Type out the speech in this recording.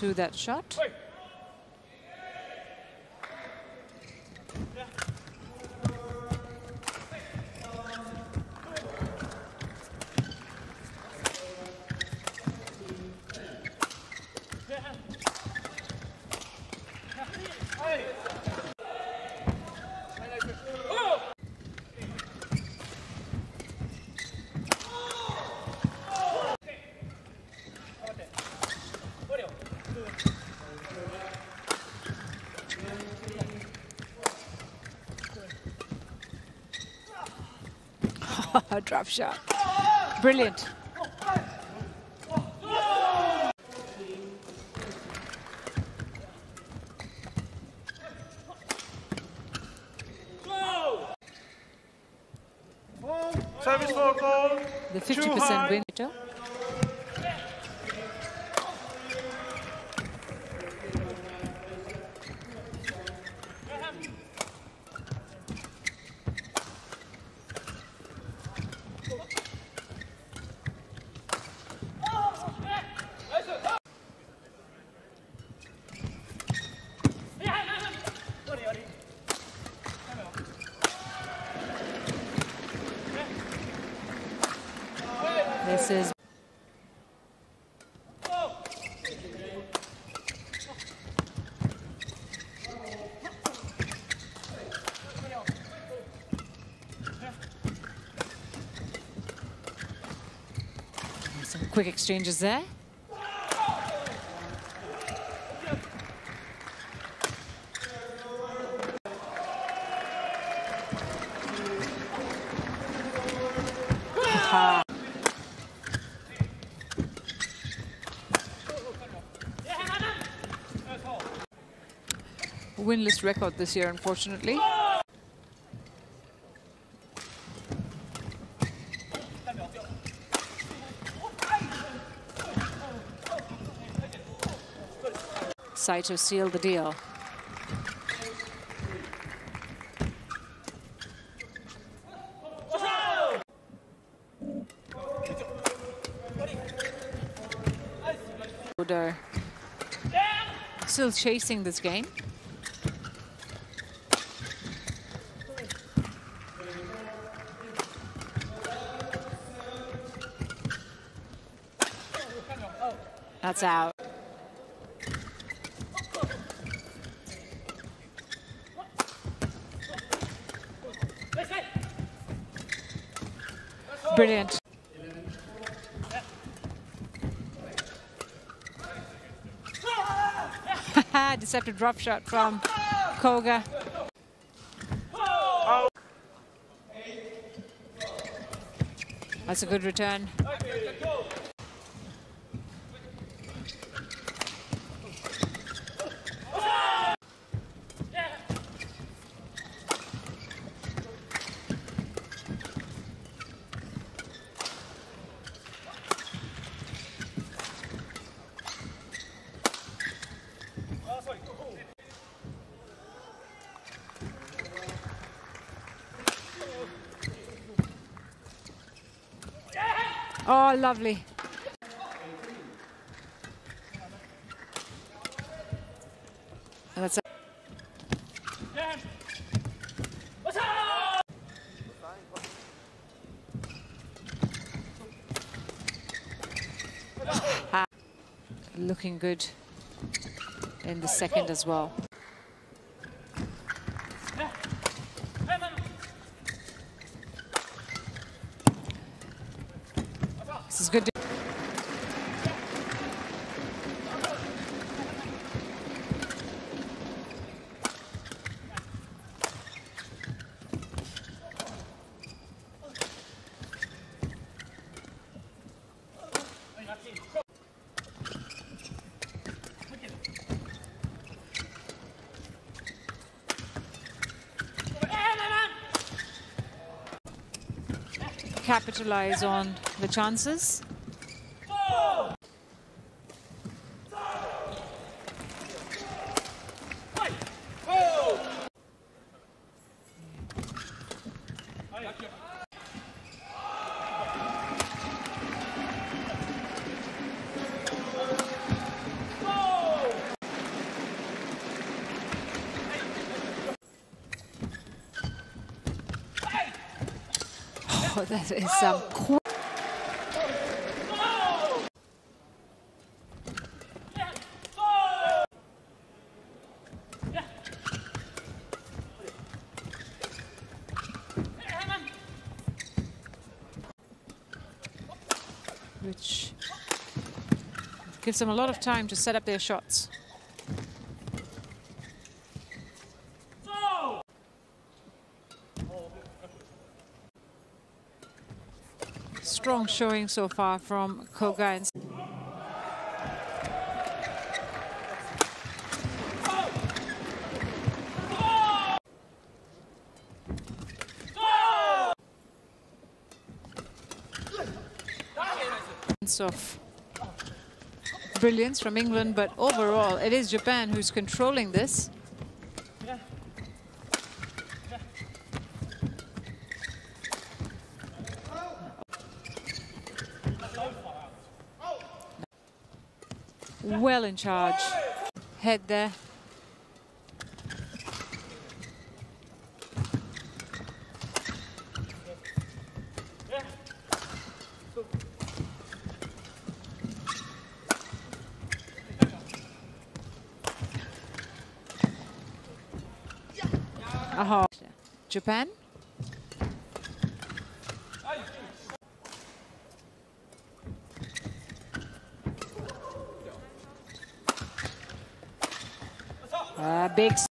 to that shot. Drop shot. Brilliant. Service for goal. The 50% high. win. Some quick exchanges there. Winless record this year, unfortunately. Saito sealed the deal. Still chasing this game. That's out. Brilliant. Deceptive drop shot from Koga. That's a good return. Oh, lovely. That's Ah, looking good in the second as well. This is good. Capitalize on the chances. That is. Um, which gives them a lot of time to set up their shots. Strong showing so far from Koga of brilliance from England, but overall it is Japan who's controlling this. Well in charge. Head there. Aha. Japan. Big